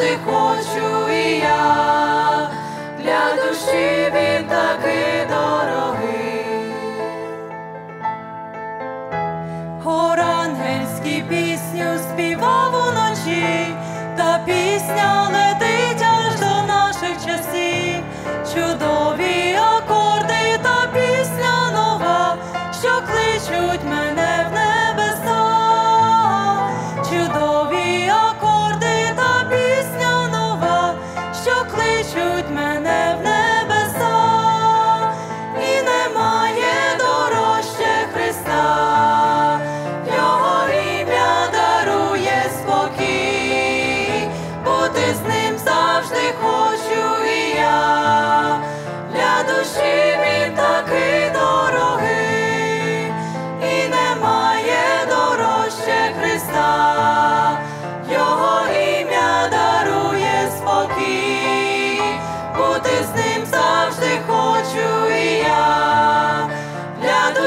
Ти хочу і я, для душі він такий дорогий. Хор ангельський пісню співав уночі та пісня.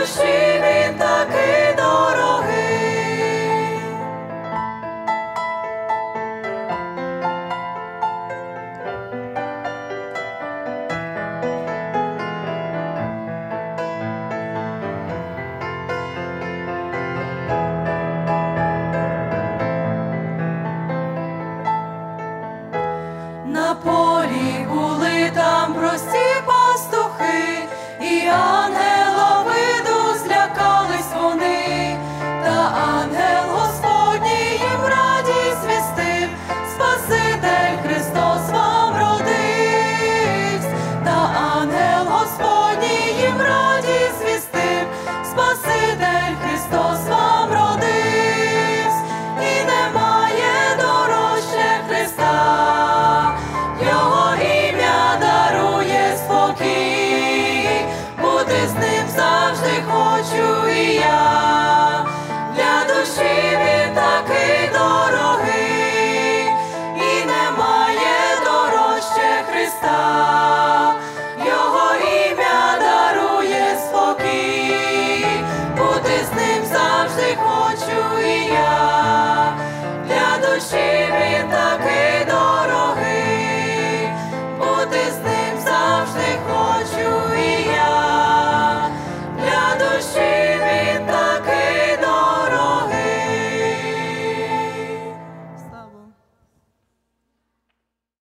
душі він такий дорогий. На полі були там прості. бути з ним завжди хочу і я.